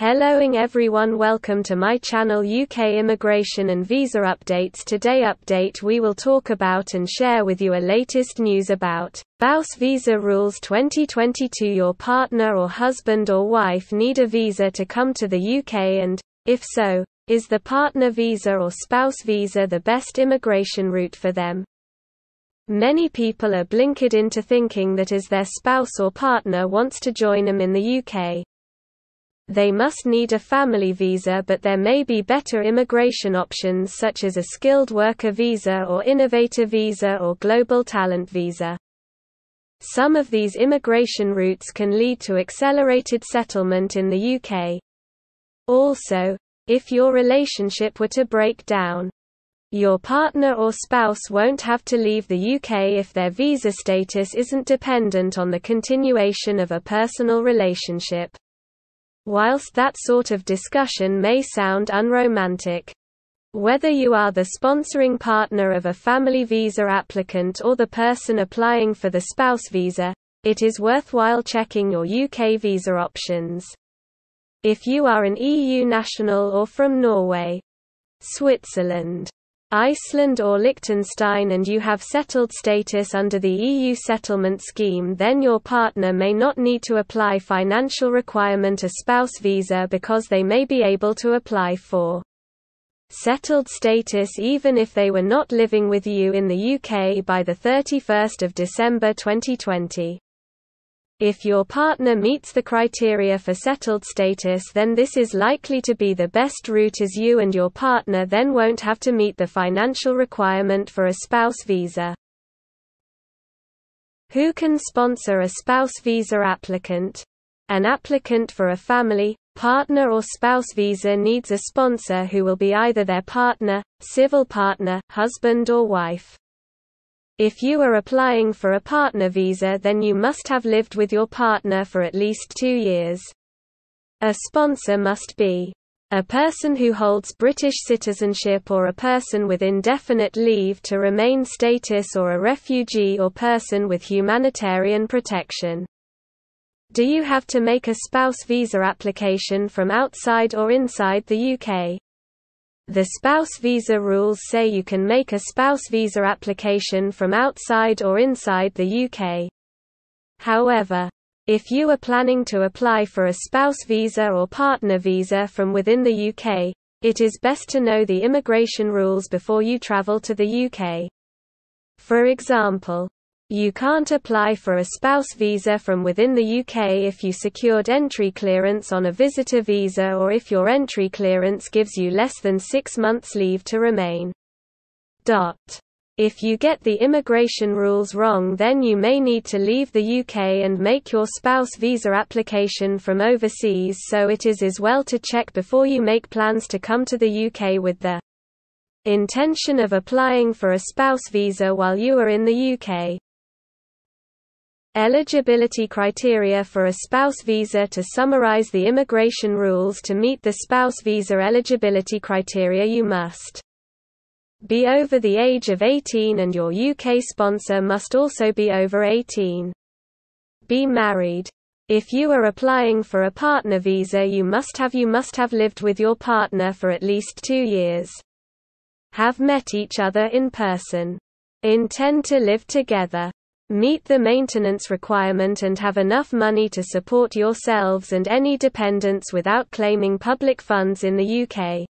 Helloing everyone welcome to my channel UK Immigration and Visa Updates. Today update we will talk about and share with you a latest news about Spouse Visa Rules 2022 Your partner or husband or wife need a visa to come to the UK and, if so, is the partner visa or spouse visa the best immigration route for them? Many people are blinkered into thinking that as their spouse or partner wants to join them in the UK, they must need a family visa but there may be better immigration options such as a skilled worker visa or innovator visa or global talent visa. Some of these immigration routes can lead to accelerated settlement in the UK. Also, if your relationship were to break down, your partner or spouse won't have to leave the UK if their visa status isn't dependent on the continuation of a personal relationship. Whilst that sort of discussion may sound unromantic, whether you are the sponsoring partner of a family visa applicant or the person applying for the spouse visa, it is worthwhile checking your UK visa options. If you are an EU national or from Norway, Switzerland, Iceland or Liechtenstein and you have settled status under the EU settlement scheme then your partner may not need to apply financial requirement a spouse visa because they may be able to apply for settled status even if they were not living with you in the UK by 31 December 2020. If your partner meets the criteria for settled status then this is likely to be the best route as you and your partner then won't have to meet the financial requirement for a spouse visa. Who can sponsor a spouse visa applicant? An applicant for a family, partner or spouse visa needs a sponsor who will be either their partner, civil partner, husband or wife. If you are applying for a partner visa then you must have lived with your partner for at least two years. A sponsor must be a person who holds British citizenship or a person with indefinite leave to remain status or a refugee or person with humanitarian protection. Do you have to make a spouse visa application from outside or inside the UK? The spouse visa rules say you can make a spouse visa application from outside or inside the UK. However, if you are planning to apply for a spouse visa or partner visa from within the UK, it is best to know the immigration rules before you travel to the UK. For example, you can't apply for a spouse visa from within the UK if you secured entry clearance on a visitor visa or if your entry clearance gives you less than six months leave to remain. If you get the immigration rules wrong then you may need to leave the UK and make your spouse visa application from overseas so it is as well to check before you make plans to come to the UK with the intention of applying for a spouse visa while you are in the UK. Eligibility criteria for a spouse visa To summarize the immigration rules to meet the spouse visa eligibility criteria you must be over the age of 18 and your UK sponsor must also be over 18. Be married. If you are applying for a partner visa you must have you must have lived with your partner for at least two years. Have met each other in person. Intend to live together meet the maintenance requirement and have enough money to support yourselves and any dependents without claiming public funds in the UK.